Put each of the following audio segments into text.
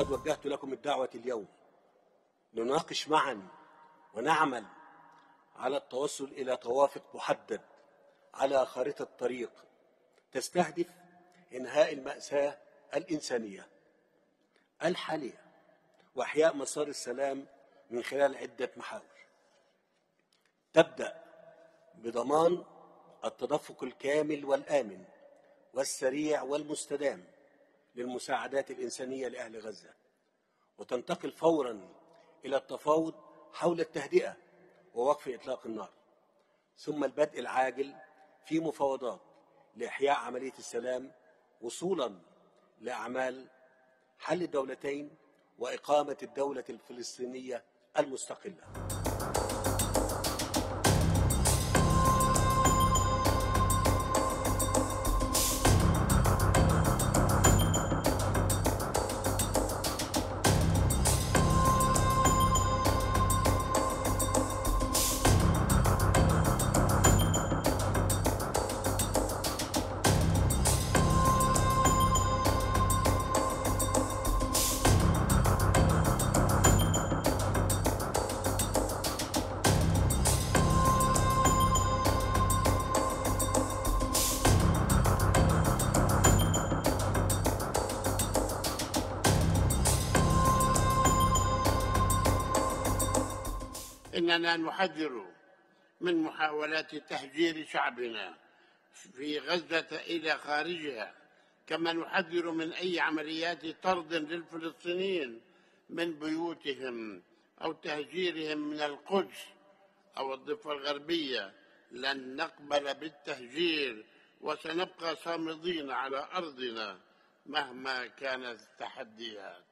وجهت لكم الدعوة اليوم. نناقش معا ونعمل على التوصل إلى توافق محدد على خارطة طريق تستهدف إنهاء المأساة الإنسانية الحالية وإحياء مسار السلام من خلال عدة محاور. تبدأ بضمان التدفق الكامل والآمن والسريع والمستدام للمساعدات الإنسانية لأهل غزة وتنتقل فورا إلى التفاوض حول التهدئة ووقف إطلاق النار ثم البدء العاجل في مفاوضات لإحياء عملية السلام وصولا لأعمال حل الدولتين وإقامة الدولة الفلسطينية المستقلة. إننا نحذر من محاولات تهجير شعبنا في غزة إلى خارجها كما نحذر من أي عمليات طرد للفلسطينيين من بيوتهم أو تهجيرهم من القدس أو الضفة الغربية. لن نقبل بالتهجير وسنبقى صامدين على أرضنا مهما كانت التحديات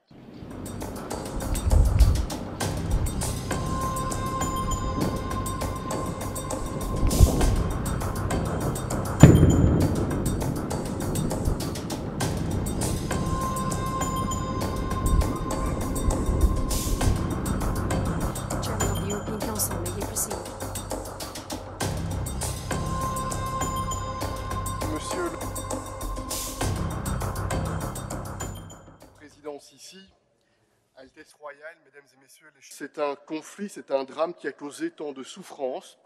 Altesse royale, mesdames et messieurs, les... c'est un conflit, c'est un drame qui a causé tant de souffrances,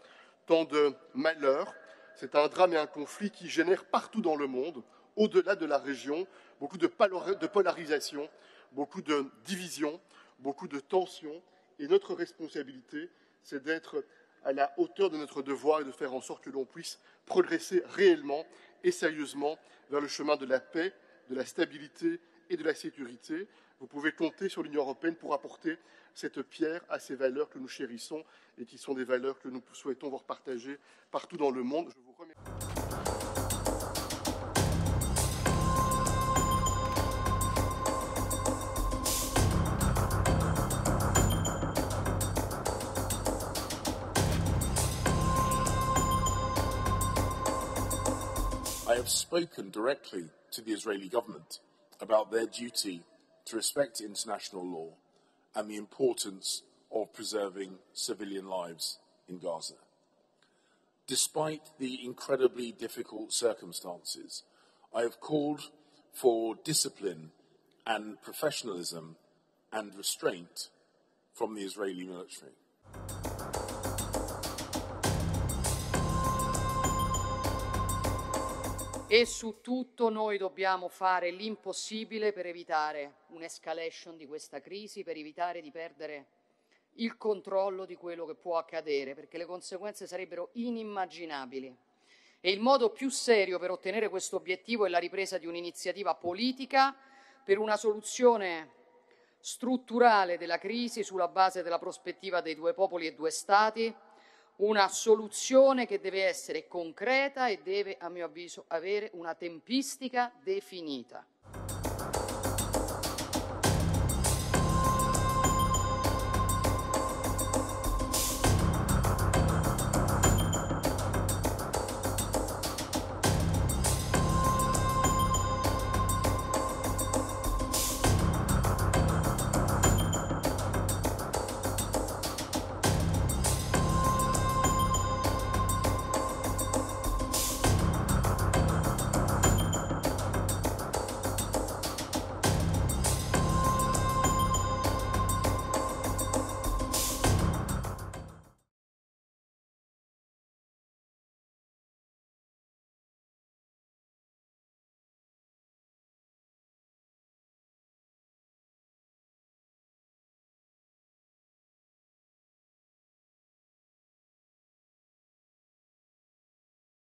tant de malheurs. C'est un drame et un conflit qui génère partout dans le monde, au-delà de la région, beaucoup de, polarisation, beaucoup de divisions, beaucoup de tensions. Et notre responsabilité, c'est d'être à la hauteur de notre devoir et de faire en sorte que l'on puisse progresser réellement et sérieusement vers le chemin de la paix, de la stabilité et de la sécurité. Vous pouvez compter sur l'Union européenne pour apporter cette pierre à ces valeurs que nous chérissons et qui sont des valeurs que nous souhaitons voir partagées partout dans le monde. I have spoken directly to the Israeli government about their duty to respect international law and the importance of preserving civilian lives in Gaza. Despite the incredibly difficult circumstances, I have called for discipline and professionalism and restraint from the Israeli military. E su tutto noi dobbiamo fare l'impossibile per evitare un'escalation di questa crisi, per evitare di perdere il controllo di quello che può accadere, perché le conseguenze sarebbero inimmaginabili. E il modo più serio per ottenere questo obiettivo è la ripresa di un'iniziativa politica per una soluzione strutturale della crisi sulla base della prospettiva dei due popoli e due Stati, una soluzione che deve essere concreta e deve, a mio avviso, avere una tempistica definita.